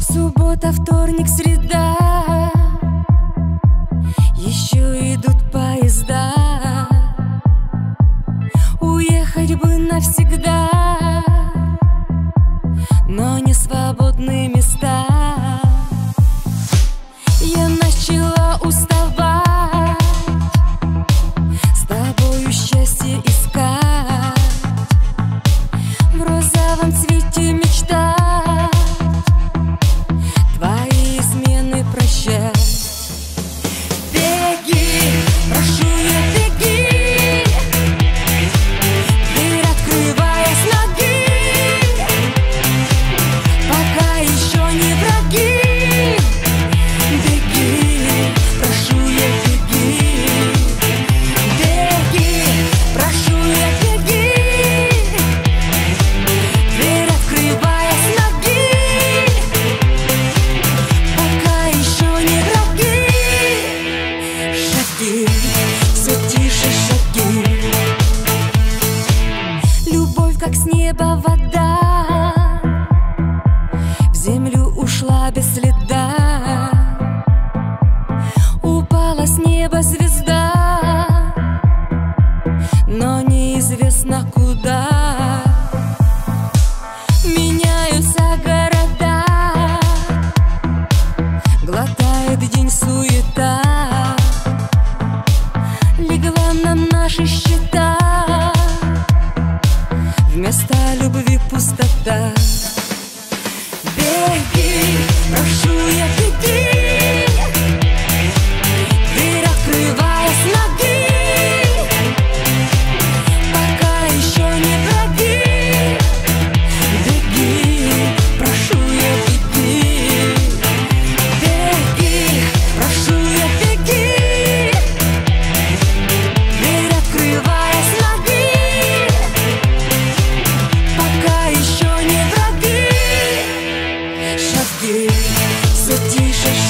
Суббота, вторник, среда. Еще как с неба вода. В землю ушла без следа. Упала с неба звезда. Но неизвестно куда. Меняются города. Глотает день суета. Легла на наши счета that Все тише